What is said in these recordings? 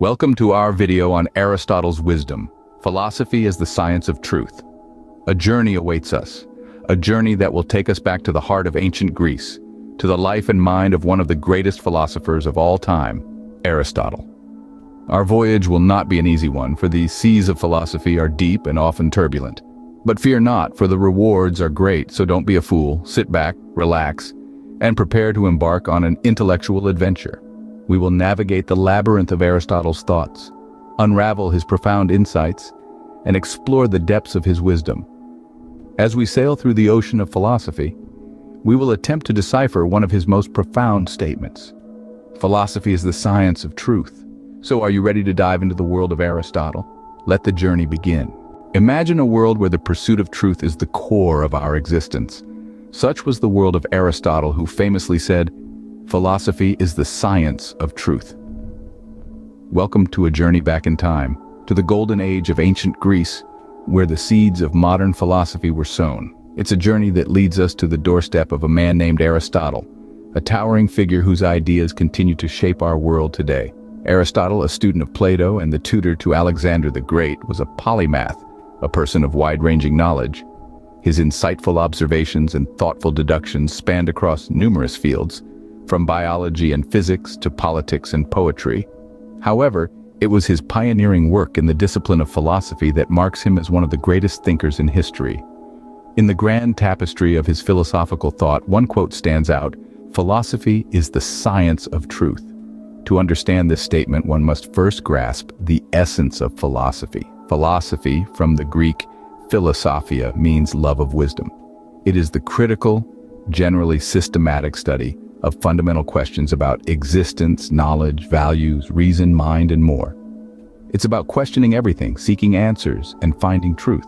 Welcome to our video on Aristotle's wisdom, philosophy is the science of truth. A journey awaits us, a journey that will take us back to the heart of ancient Greece, to the life and mind of one of the greatest philosophers of all time, Aristotle. Our voyage will not be an easy one, for the seas of philosophy are deep and often turbulent. But fear not, for the rewards are great, so don't be a fool, sit back, relax, and prepare to embark on an intellectual adventure. We will navigate the labyrinth of Aristotle's thoughts, unravel his profound insights, and explore the depths of his wisdom. As we sail through the ocean of philosophy, we will attempt to decipher one of his most profound statements. Philosophy is the science of truth. So are you ready to dive into the world of Aristotle? Let the journey begin. Imagine a world where the pursuit of truth is the core of our existence. Such was the world of Aristotle who famously said, Philosophy is the science of truth. Welcome to a journey back in time, to the golden age of ancient Greece, where the seeds of modern philosophy were sown. It's a journey that leads us to the doorstep of a man named Aristotle, a towering figure whose ideas continue to shape our world today. Aristotle, a student of Plato and the tutor to Alexander the Great, was a polymath, a person of wide-ranging knowledge. His insightful observations and thoughtful deductions spanned across numerous fields, from biology and physics to politics and poetry. However, it was his pioneering work in the discipline of philosophy that marks him as one of the greatest thinkers in history. In the grand tapestry of his philosophical thought, one quote stands out, philosophy is the science of truth. To understand this statement, one must first grasp the essence of philosophy. Philosophy, from the Greek philosophia, means love of wisdom. It is the critical, generally systematic study of fundamental questions about existence, knowledge, values, reason, mind, and more. It's about questioning everything, seeking answers, and finding truth.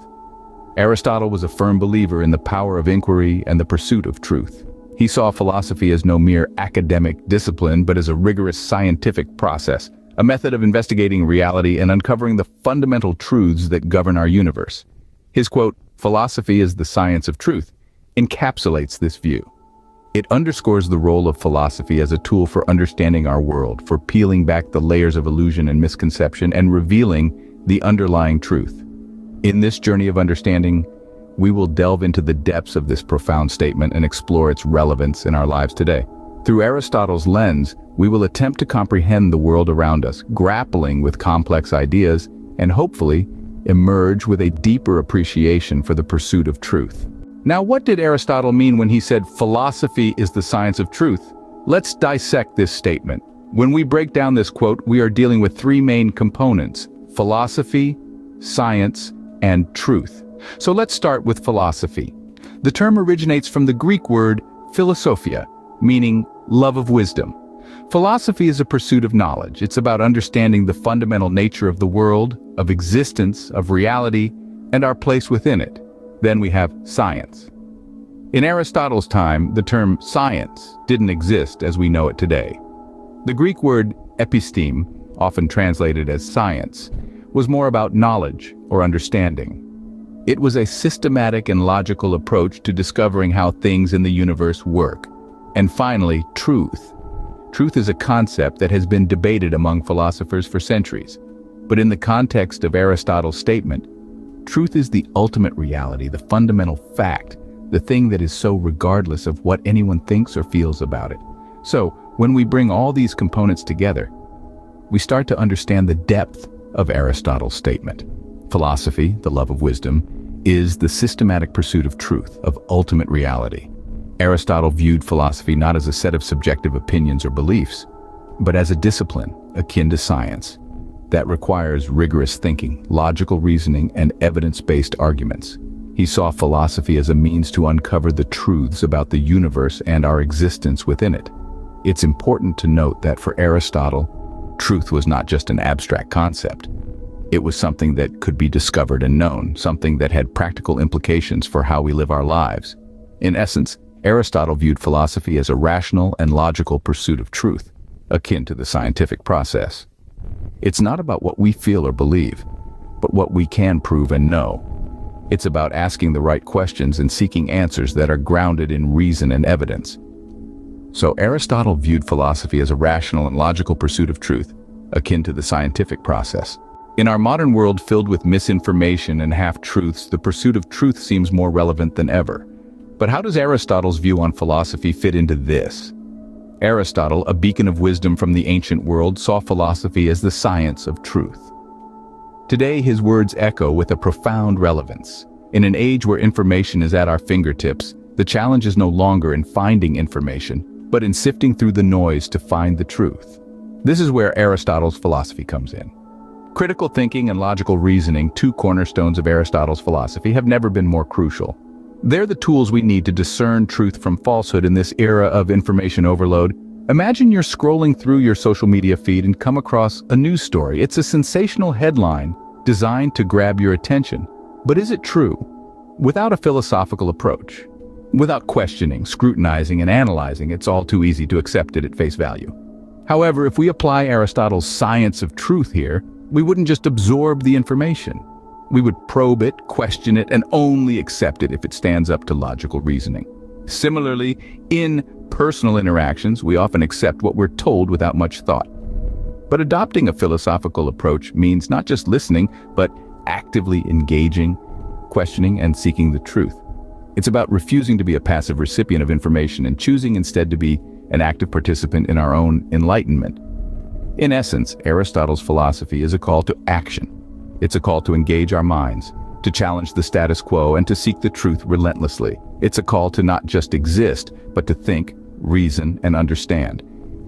Aristotle was a firm believer in the power of inquiry and the pursuit of truth. He saw philosophy as no mere academic discipline, but as a rigorous scientific process, a method of investigating reality and uncovering the fundamental truths that govern our universe. His quote, philosophy is the science of truth, encapsulates this view. It underscores the role of philosophy as a tool for understanding our world, for peeling back the layers of illusion and misconception and revealing the underlying truth. In this journey of understanding, we will delve into the depths of this profound statement and explore its relevance in our lives today. Through Aristotle's lens, we will attempt to comprehend the world around us, grappling with complex ideas, and hopefully, emerge with a deeper appreciation for the pursuit of truth. Now what did Aristotle mean when he said philosophy is the science of truth? Let's dissect this statement. When we break down this quote, we are dealing with three main components, philosophy, science, and truth. So let's start with philosophy. The term originates from the Greek word philosophia, meaning love of wisdom. Philosophy is a pursuit of knowledge. It's about understanding the fundamental nature of the world, of existence, of reality, and our place within it. Then we have science. In Aristotle's time, the term science didn't exist as we know it today. The Greek word episteme, often translated as science, was more about knowledge or understanding. It was a systematic and logical approach to discovering how things in the universe work. And finally, truth. Truth is a concept that has been debated among philosophers for centuries. But in the context of Aristotle's statement, Truth is the ultimate reality, the fundamental fact, the thing that is so regardless of what anyone thinks or feels about it. So, when we bring all these components together, we start to understand the depth of Aristotle's statement. Philosophy, the love of wisdom, is the systematic pursuit of truth, of ultimate reality. Aristotle viewed philosophy not as a set of subjective opinions or beliefs, but as a discipline akin to science, that requires rigorous thinking, logical reasoning, and evidence-based arguments. He saw philosophy as a means to uncover the truths about the universe and our existence within it. It's important to note that for Aristotle, truth was not just an abstract concept. It was something that could be discovered and known, something that had practical implications for how we live our lives. In essence, Aristotle viewed philosophy as a rational and logical pursuit of truth, akin to the scientific process. It's not about what we feel or believe, but what we can prove and know. It's about asking the right questions and seeking answers that are grounded in reason and evidence. So Aristotle viewed philosophy as a rational and logical pursuit of truth, akin to the scientific process. In our modern world filled with misinformation and half-truths, the pursuit of truth seems more relevant than ever. But how does Aristotle's view on philosophy fit into this? Aristotle, a beacon of wisdom from the ancient world, saw philosophy as the science of truth. Today, his words echo with a profound relevance. In an age where information is at our fingertips, the challenge is no longer in finding information, but in sifting through the noise to find the truth. This is where Aristotle's philosophy comes in. Critical thinking and logical reasoning, two cornerstones of Aristotle's philosophy, have never been more crucial. They're the tools we need to discern truth from falsehood in this era of information overload. Imagine you're scrolling through your social media feed and come across a news story. It's a sensational headline designed to grab your attention. But is it true? Without a philosophical approach, without questioning, scrutinizing, and analyzing, it's all too easy to accept it at face value. However, if we apply Aristotle's science of truth here, we wouldn't just absorb the information. We would probe it, question it, and only accept it if it stands up to logical reasoning. Similarly, in personal interactions, we often accept what we're told without much thought. But adopting a philosophical approach means not just listening, but actively engaging, questioning, and seeking the truth. It's about refusing to be a passive recipient of information and choosing instead to be an active participant in our own enlightenment. In essence, Aristotle's philosophy is a call to action. It's a call to engage our minds, to challenge the status quo and to seek the truth relentlessly. It's a call to not just exist, but to think, reason, and understand.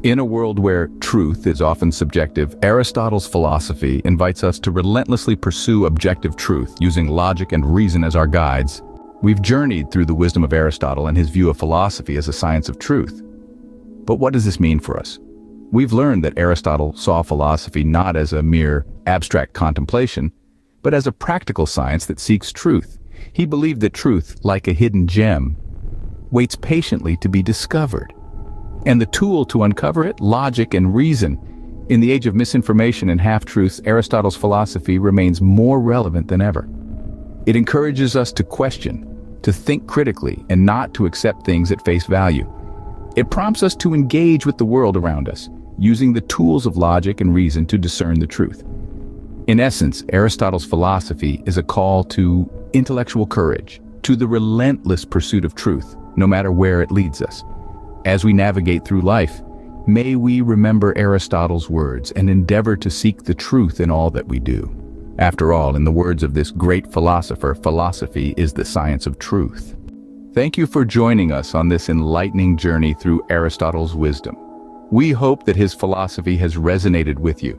In a world where truth is often subjective, Aristotle's philosophy invites us to relentlessly pursue objective truth using logic and reason as our guides. We've journeyed through the wisdom of Aristotle and his view of philosophy as a science of truth. But what does this mean for us? We've learned that Aristotle saw philosophy not as a mere abstract contemplation, but as a practical science that seeks truth. He believed that truth, like a hidden gem, waits patiently to be discovered. And the tool to uncover it, logic and reason. In the age of misinformation and half-truths, Aristotle's philosophy remains more relevant than ever. It encourages us to question, to think critically, and not to accept things at face value. It prompts us to engage with the world around us, using the tools of logic and reason to discern the truth. In essence, Aristotle's philosophy is a call to intellectual courage, to the relentless pursuit of truth, no matter where it leads us. As we navigate through life, may we remember Aristotle's words and endeavor to seek the truth in all that we do. After all, in the words of this great philosopher, philosophy is the science of truth. Thank you for joining us on this enlightening journey through Aristotle's wisdom. We hope that his philosophy has resonated with you,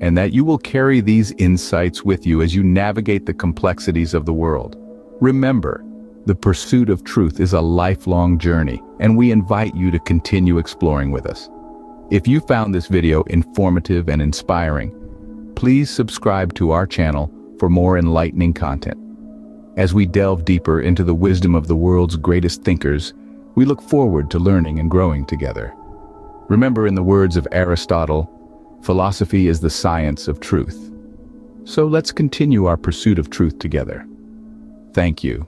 and that you will carry these insights with you as you navigate the complexities of the world. Remember, the pursuit of truth is a lifelong journey, and we invite you to continue exploring with us. If you found this video informative and inspiring, please subscribe to our channel for more enlightening content. As we delve deeper into the wisdom of the world's greatest thinkers, we look forward to learning and growing together. Remember in the words of Aristotle, philosophy is the science of truth. So let's continue our pursuit of truth together. Thank you.